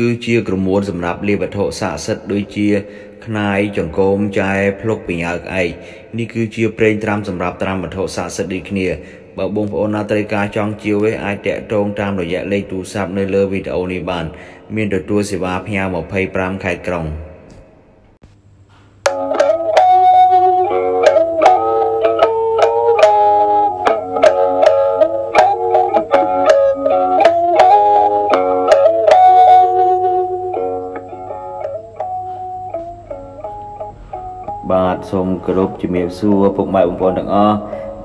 គឺជាក្រមួនសម្រាប់លាបវត្ថុស័ក្តិសិទ្ធិដូចជាខ្នាយចង្កូមចែភ្លុកបញ្ញាក្អែកនេះគឺជាប្រេងត្រាំសម្រាប់ត្រាំវត្ថុស័ក្តិសិទ្ធិដូចគ្នាបើបងប្អូនណាត្រូវការចង់ជាវឯអាចតាក់ទងតាមរយៈលេខទូរស័ព្ទនៅលើវីដេអូនេះបាន មានទទួលសេវាផ្ញើ25ខេត្តក្រុង បាទសូមគោរពជំរាបសួរពុកម៉ែបងប្អូនទាំងអស់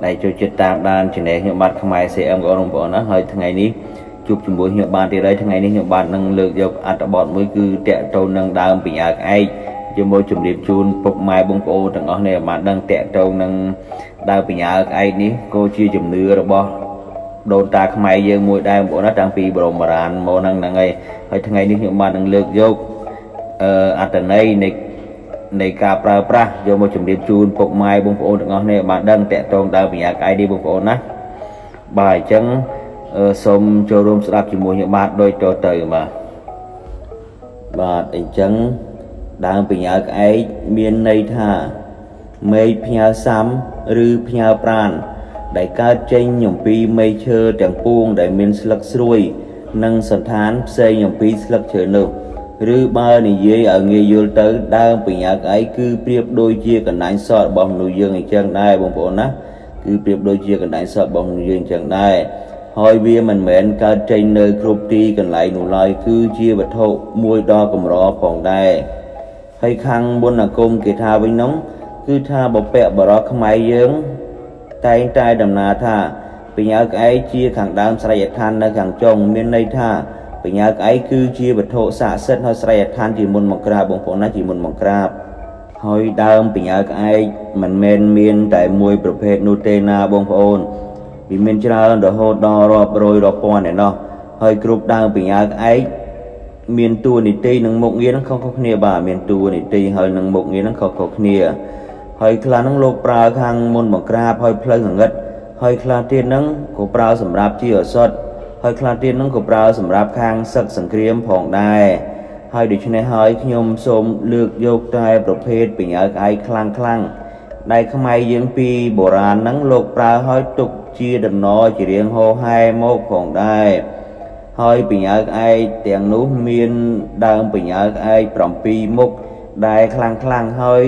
ដែលចូលចិត្តតាមដាន Channel ខ្ញុំបាទខ្មែរ CM បងប្អូនណាហើយថ្ងៃនេះជួបជាមួយខ្ញុំបាទទៀតហើយថ្ងៃនេះខ្ញុំបាទនឹងលើកយកអត្ថបទមួយគឺតកតូននឹងដើមបញ្ញាក្អែកជាមួយជំរាបជូនពុកម៉ែបងប្អូនទាំងអស់នេះបាទដឹងតកតូននឹងដើមបញ្ញាក្អែកនេះក៏ជាជំនឿរបស់ដូនតាខ្មែរយើងមួយដែរបងប្អូនណាតាំងពីបរមរានមកហ្នឹងហ្នឹងហើយហើយថ្ងៃនេះខ្ញុំបាទនឹងលើកយកអឺអត្តន័យនៃ នៃការប្រើប្រាស់យកមកជម្រាបជូនពុកម៉ែបងប្អូនទាំងអស់នេះបានដឹងតកតងដើមបញ្ញាកាយនេះបងប្អូនណាបាទអញ្ចឹងសូមចូលរួមស្ដាប់ជាមួយខ្ញុំបាទដូចតទៅបាទបាទអញ្ចឹងដើមបញ្ញាក្អែកមានន័យថាមេឃផ្ញើសាំឬផ្ញើប្រាន ដែលកើតចេញអំពីមេឃឈើទាំងពួងដែលមានស្លឹកស្រួយ និងសន្តានផ្សេងអំពីស្លឹកឈើនោះ ឬបើនិយាយឲ្យងាយយល់ទៅដើមបញ្ញាក្អែកគឺប្រៀបដូចជាកណ្ដាញសក់របស់មនុស្សយើងអញ្ចឹងដែរបងប្អូនណាគឺប្រៀបដូចជាកណ្ដាញសក់របស់មនុស្សយើងអញ្ចឹងដែរហើយវាមិនមែនកើតចេញនៅគ្រប់ទីកន្លែងនោះឡើយគឺជាវត្ថុមួយដ៏កម្រផងដែរហើយខាងមុនអាគមគេថាវិញនោះគឺថាបពៈបរោះខ្មែរយើងតែងតែដំណើរថាបញ្ញាក្អែកជាខាងដើមស្រេចឋាននៅខាងចុងមានន័យថា បញ្ញាក្អែកគឺជាវត្ថុស័ក្តិសិទ្ធិហើយស្រ័យឋានជាមុនមកក្រាបបងប្អូនណាជាមុនមកក្រាបហើយដើមបញ្ញាក្អែកមិនមែនមានតែមួយប្រភេទនោះទេណាបងប្អូនវាមានច្រើនរហូតដល់រាប់រយរាប់ពាន់ឯណោះហើយគ្រប់ដើមបញ្ញាក្អែកមានតួនាទីនិងមុខងារនឹងខុសៗគ្នាបាទមានតួនាទីហើយនិងមុខងារនឹងខុសៗគ្នាហើយខ្លះនឹងលោកប្រើខាងមុនមកក្រាបហើយផ្លូវងងឹតហើយខ្លះទៀតនឹងក៏ប្រើសម្រាប់ជាឱសថ ហើយខ្លះទៀតនឹងក៏ប្រើសម្រាប់ខាងសឹកសង្គ្រាមផងដែរហើយដូច្នេះហើយខ្ញុំសូមលើកយកតែប្រភេទបញ្ញាក្អែកខ្លាំងខ្លាំងដែលខ្មែរយើងពីបុរាណហ្នឹងលោកប្រើឲ្យទុកជាដំណរជារៀងហោហែមកផងដែរហើយបញ្ញាក្អែកទាំងនោះមានដើមបញ្ញាក្អែក7មុខដែលខ្លាំងខ្លាំងហើយ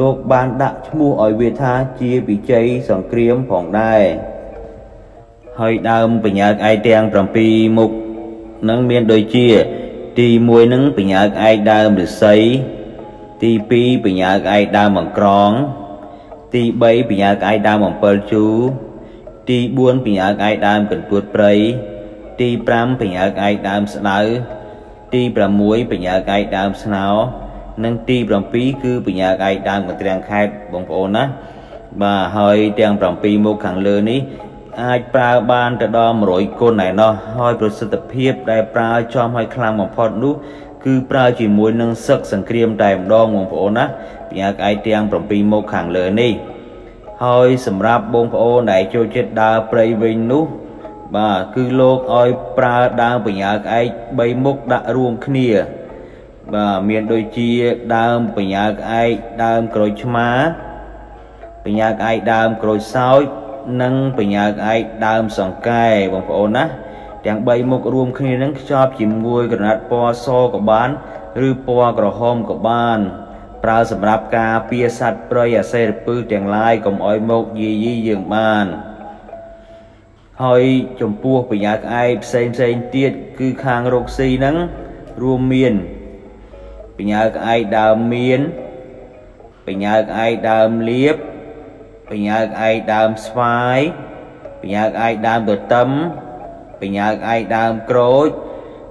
លោកបានដាក់ឈ្មោះឲ្យវាថាជាពិជ័យសង្គ្រាមផងដែរ ហើយដើមបញ្ញាក្អែកទាំង7មុខនឹងមានដូចជា ទី1នឹងបញ្ញាក្អែកដើមឫស្សីទី2បញ្ញាក្អែកដើមអង្ក្រង ទី3បញ្ញាក្អែកដើមអំពិលជូរទី4បញ្ញាក្អែកដើមកន្ទួតព្រៃទី5បញ្ញាក្អែកដើមស្ដៅទី6បញ្ញាក្អែកដើមស្នោនិងទី7គឺបញ្ញាក្អែកដើមកន្ទ្រាំងខេតបងប្អូនណាបាទហើយទាំង7មុខខាងលើនេះ អាចប្រើបានទៅដល់100គុណឯណោះហើយប្រសិទ្ធភាពដែលប្រើចំឲ្យខ្លាំងបំផុតនោះគឺប្រើជាមួយនឹងសឹកសង្គ្រាមតែម្ដងបងប្អូនណាបញ្ញាក្អែកទាំង7មុខខាងលើនេះហើយសម្រាប់បងប្អូនដែលចូលចិត្តដើរព្រៃវិញនោះបាទគឺលោកឲ្យប្រើដើមបញ្ញាក្អែក3មុខដាក់រួមគ្នា បាទមានដូចជាដើមបញ្ញាក្អែកដើមក្រូចឆ្មាបញ្ញាក្អែកដើមក្រូចសើច និងបញ្ញាក្អែកដើមសង្កែបងប្អូនណាទាំង3មុខរួមគ្នានឹងខ្ចប់ជាមួយក្រណាត់ពណ៌សក៏បាន ឬពណ៌ក្រហមក៏បាន ប្រើសម្រាប់ការពារសត្វព្រៃអាសេរពឹសទាំងឡាយកុំឲ្យមកយាយីយើងបានហើយចំពោះបញ្ញាក្អែកផ្សេងផ្សេងទៀតគឺខាងរកស៊ីហ្នឹងរួមមានបញ្ញាក្អែកដើមមានបញ្ញាក្អែកដើមលៀប បញ្ញាក្អែកដើមស្វាយបញ្ញាក្អែកដើមទទឹមបញ្ញាក្អែកដើមក្រូច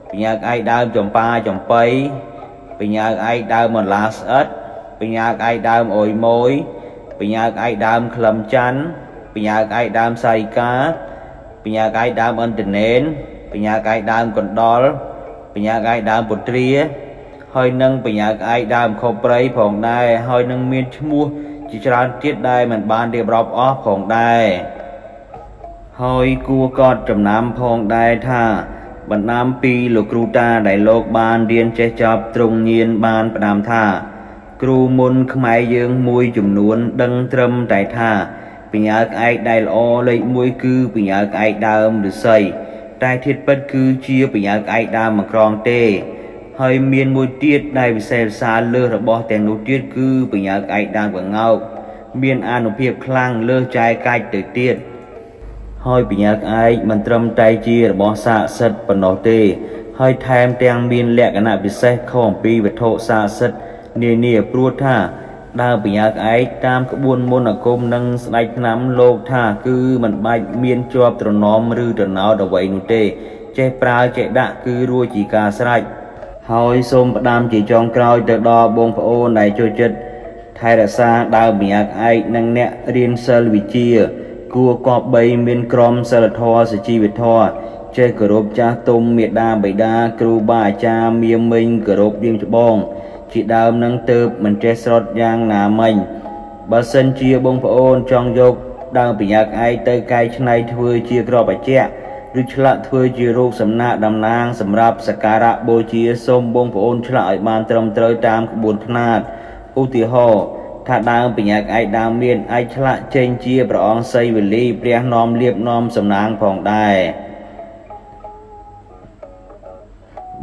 បញ្ញាក្អែកដើមចំប៉ាចំបៃបញ្ញាក្អែកដើមបន្លាស្អិតបញ្ញាក្អែកដើមអុយម៉ួយបញ្ញាក្អែកដើមក្លឹមច័ន្ទបញ្ញាក្អែកដើមសៃកាបញ្ញាក្អែកដើមអន្តណេនបញ្ញាក្អែកដើមកណ្ដុលបញ្ញាក្អែកដើមពុទ្រាហើយនឹងបញ្ញាក្អែកដើមខុបព្រៃផងដែរហើយនឹងមានឈ្មោះ ជាច្រើនទៀតដែលមិនបានរៀបរាប់អស់ផងដែរហើយគួរកត់ចំណាំផងដែរថាបណ្ដាំពីលោកគ្រូតាដែលលោកបានរៀនចេះចប់ទ្រង់ញៀនបានផ្ដាំថា គ្រូមុនខ្មែរយើងមួយចំនួនដឹងត្រឹមតែថាបញ្ញាក្អែកដែលល្អលេខ1គឺបញ្ញាក្អែកដើមឫស្សីតែធាតុពិតគឺជាបញ្ញាក្អែកដើមមកក្រងទេ ហើយមានមួយទៀតដែលវិសេសវិសាលលើសរបស់ទាំងនោះទៀតគឺបញ្ញាក្អែកដើមកងោកមានអានុភាពខ្លាំងលើសចែកកាច់ទៅទៀតហើយបញ្ញាក្អែកមិនត្រឹមតែជារបស់ស័ក្តិសិទ្ធិប៉ុណ្ណោះទេ ហើយថែមទាំងមានលក្ខណៈពិសេសខុសអំពីវត្ថុស័ក្តិសិទ្ធិនានាព្រោះថាដើរបញ្ញាក្អែកតាមក្បួនមន្តអាគមនិងស្ដេចឆ្នាំលោកថាគឺមិនបាច់មានជាប់ត្រណមឬត្រណោតអ្វីនោះទេ ចេះប្រើចេះដាក់គឺរួចជាការស្រេច ហើយសូមផ្ដាំជាចុងក្រោយទៅដល់បងប្អូនដែលចូលចិត្តថែរក្សាដើមបញ្ញាក្អែកនិងអ្នករៀនសិលវិជ្ជា គួរគប្បីមានក្រមសិលធម៌សុជីវធម៌ចេះគោរពចាស់ទុំមេដាបិតាគ្រូបាអាចារ្យមាមិញគោរពយើងច្បងជាដើមនឹងទៅមិនចេះស្រត់យ៉ាងណាមិញបើសិនជាបងប្អូនចង់យកដើមបញ្ញាក្អែកទៅកែច្នៃធ្វើជាក្របបច្ចៈ ឬឆ្លាក់ធ្វើជារូបសំណាកតំណាងសម្រាប់សក្ការៈបូជាសូមបងប្អូនឆ្លាក់ឲ្យបានត្រឹមត្រូវតាមក្បួនខ្នាតឧទាហរណ៍ថាដើមបញ្ញាក្អែកដើមមានអាចឆ្លាក់ចេញជាព្រះអង្គសីវលីព្រះនាំលៀបនាំសំណាងផងដែរ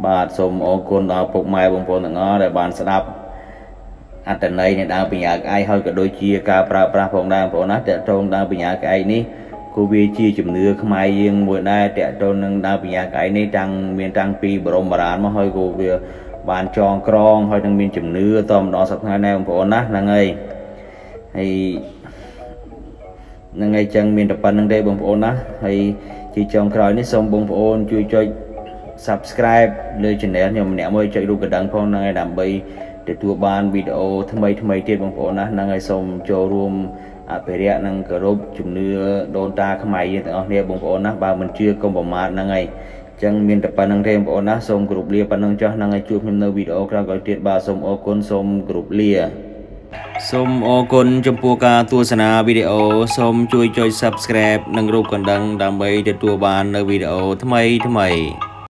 បាទសូមអរគុណដល់ពុកម៉ែបងប្អូនទាំងអស់ដែលបានស្ដាប់អត្តន័យនៃដើមបញ្ញាក្អែកហើយក៏ដូចជាការប្រើប្រាស់ផងដែរបងប្អូនណាតកតងដើមបញ្ញាក្អែកនេះ គូវាជាជំនឿខ្មែរយើងមួយដែរតកតងនឹងដើមបញ្ញាក្អែកនេះតាំងមានតាំងពីបរមបុរាណមកហើយគូវាបានចងក្រងហើយនឹងមានជំនឿតម្ដងសប្តាហ៍នេះបងប្អូនណាហ្នឹងហើយហើយហ្នឹងហើយចឹងមានតែប៉ុណ្្នឹងទេបងប្អូនណាហើយជាចុងក្រោយនេះសូមបងប្អូនជួយចុច subscribe លើ channel ខ្ញុំម្នាក់មួយចុចរូបកណ្ដឹងផងហ្នឹងហើយដើម្បីទទួលបានវីដេអូថ្មីថ្មីទៀតបងប្អូនណាហ្នឹងហើយសូមចូលរួម អភិរក្សនិងគោរពជំនឿដូនតាខ្មែរយើងទាំងអស់គ្នាបងប្អូនណាបើមិនជឿកុំប្រមាថហ្នឹងហើយចឹងមានតែប៉ុណ្្នឹងទេបងប្អូនណាសូមគោរពលាប៉ុណ្្នឹងចុះហ្នឹងហើយជួបខ្ញុំនៅវីដេអូក្រោយៗទៀតបាទសូមអរគុណសូមគោរពលាសូមអរគុណចំពោះការទស្សនាវីដេអូសូមជួយចុច Subscribe និងរូបកណ្ដឹងដើម្បីទទួលបាននៅវីដេអូថ្មីថ្មី